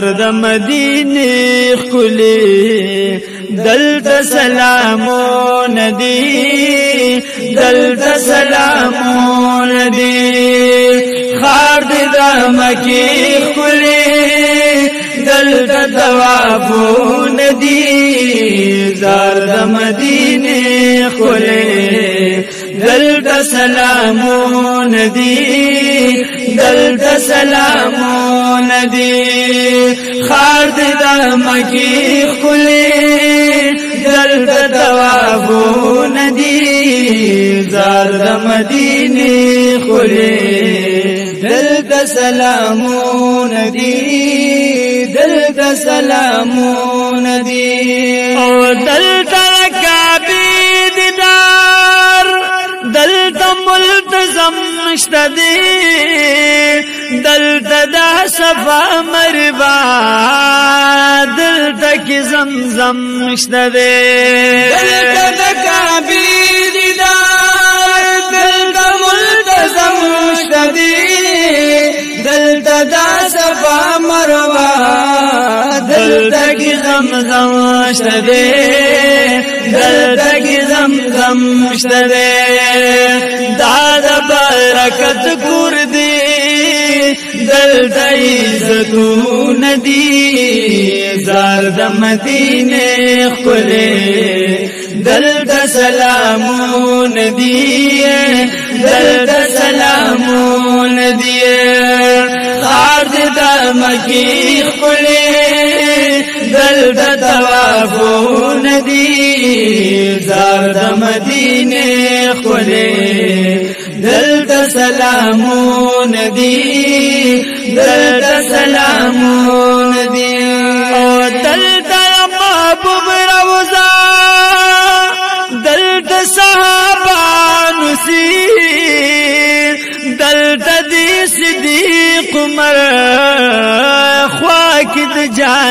غر د مدینه خلی دلت سلامو ندی دلت سلامو ندی خار دی د مکی خلی دلت دوابو ندی زار د مدینه خلی دلت سلامو ندی دل د سلامو ندی خار دې د مکی خلی دل د توابو ندی زار د مدینه خلی دل د سلامو ندی دل د سلامو ندی او دل د غم نشته دی دلته د صفا مربا دلته کې زمزم نشته دی دلته د کعبه دیدار دلته ملتزم نشته دی دلته د صفا مروا دلته کې زمزم نشته دی دلته کې زمزم شته دا د برکت کور دی دلته عزتونه دي زار د مدینه خپله دلتا سلامون دی دلتا سلامون دی خار دتا مکی خلی دلتا توافون دی زار دا مدینه خلی دلتا سلامون دی دلتا سلامون دی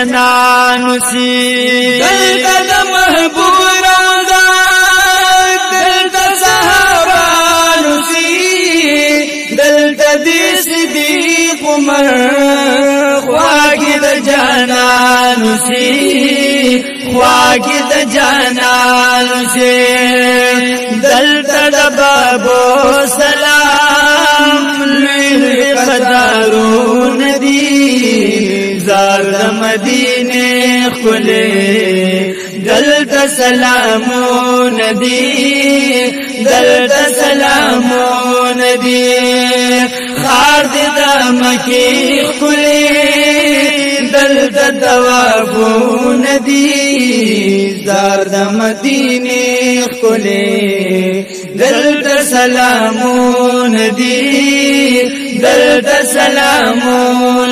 جانان سی دلته محبوب روزان دلته سهاران سی دلته دې صدیق عمر خواږه د جانان سی خواږه د جانان سی دلته د بابو سلام لوی قدرون دی بازار د مدینه خله دل د سلامو ندی دل د سلامو ندی خار د مکی خله دل د دوابو ندی زار د مدینه خله دل د سلامو ندی دل د سلامو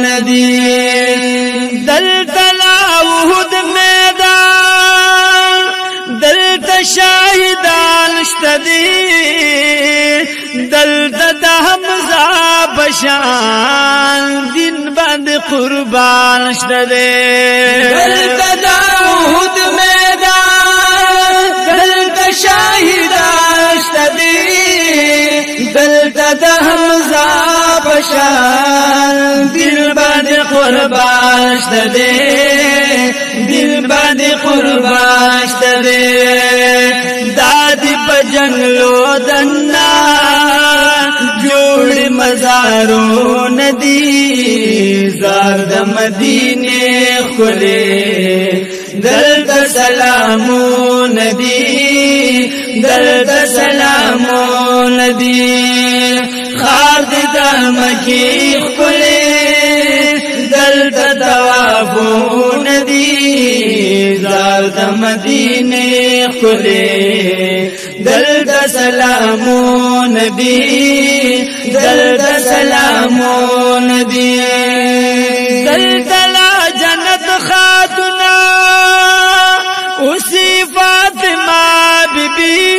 پشان دین باندې قربان شته دې دلته د احد میدان دلته شهیدان شته دې دلته د حمزه پشان دین باندې قربان شته دې دین باندې قربان شته دې دادی په جنگلو دنا زارو ندی زار د مدینه خله دلته سلامو ندی دلته سلامو ندی خار دې د مکی خله دلته توافو ندی زار د مدینه خله دلته سلامو ندی دی دلتلا جنت خاتنا اسی فاطمہ بی بی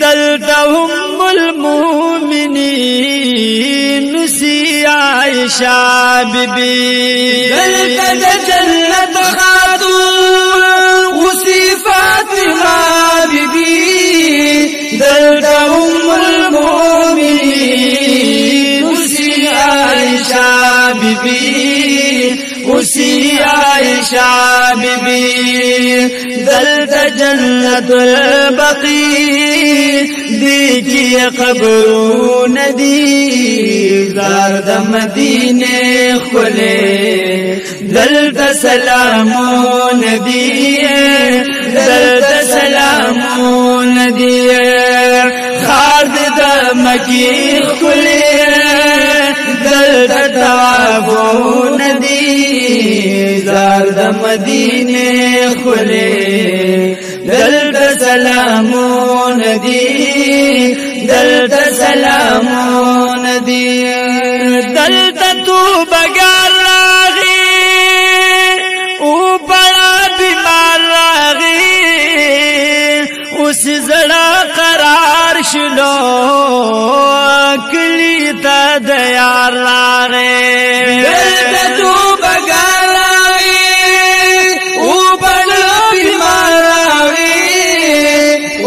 دلتا ام المومنین اسی عائشہ بی بی دلتا جنت خاتنا بي دلت جنت البقي دي کی قبر ندی زار د مدینه خله دلت سلام ندی دلت سلام ندی خار د مکی خله دلتا توافو ندی زار دا مدینه خلی دلتا سلامو ندی دلتا سلامو ندی دلتا تو بگا اس زړه قرار شلو کلی ته د یار راغې دلته تو بګړای او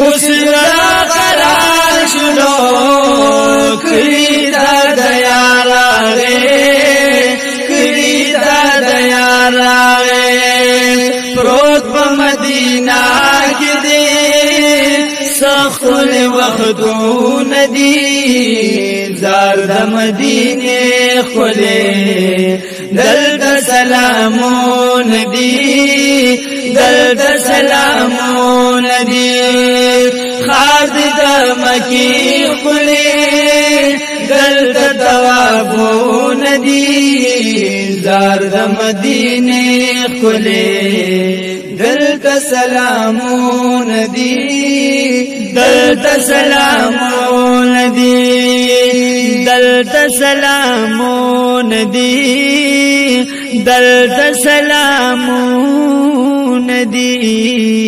اوس زړه قرار شلو کلی ته د یار راغې کلی ته دی سخل وخدون دی زار د مدینه خله دل د سلامون دی دل د سلامون دی خاد د مکی خله دل د توابون دی زار د مدینه خله دل د سلامون دی دلت سلام دی دلت سلام دی دلت سلام دی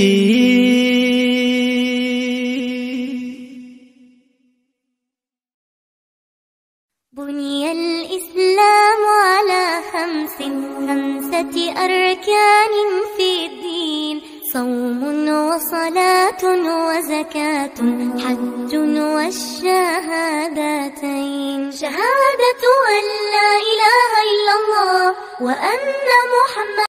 بني الإسلام على خمس خمسة أركان في الدين صوم وصلاة وزكاة حج والشهادتين شهادة أن لا إله إلا الله وأن محمد